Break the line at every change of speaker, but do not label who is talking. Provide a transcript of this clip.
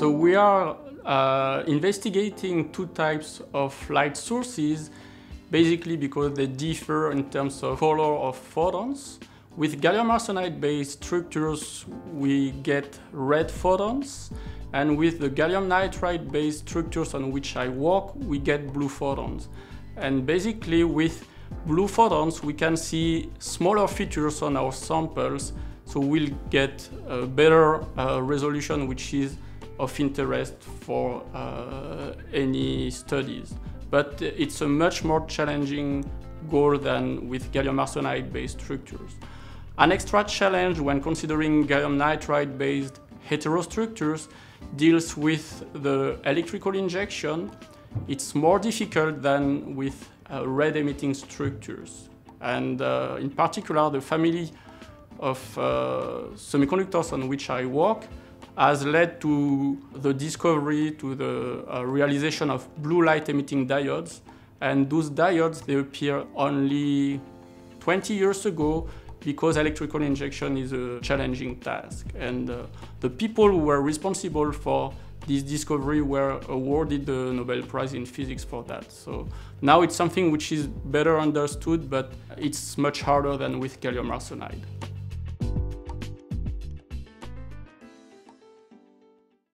So we are uh, investigating two types of light sources, basically because they differ in terms of color of photons. With gallium arsenide-based structures, we get red photons, and with the gallium nitride-based structures on which I work, we get blue photons. And basically, with blue photons, we can see smaller features on our samples, so we'll get a better uh, resolution, which is of interest for uh, any studies. But it's a much more challenging goal than with gallium arsenide-based structures. An extra challenge when considering gallium nitride-based heterostructures deals with the electrical injection. It's more difficult than with uh, red emitting structures. And uh, in particular, the family of uh, semiconductors on which I work has led to the discovery, to the uh, realization of blue light emitting diodes. And those diodes, they appear only 20 years ago because electrical injection is a challenging task. And uh, the people who were responsible for this discovery were awarded the Nobel Prize in Physics for that. So now it's something which is better understood, but it's much harder than with gallium arsenide.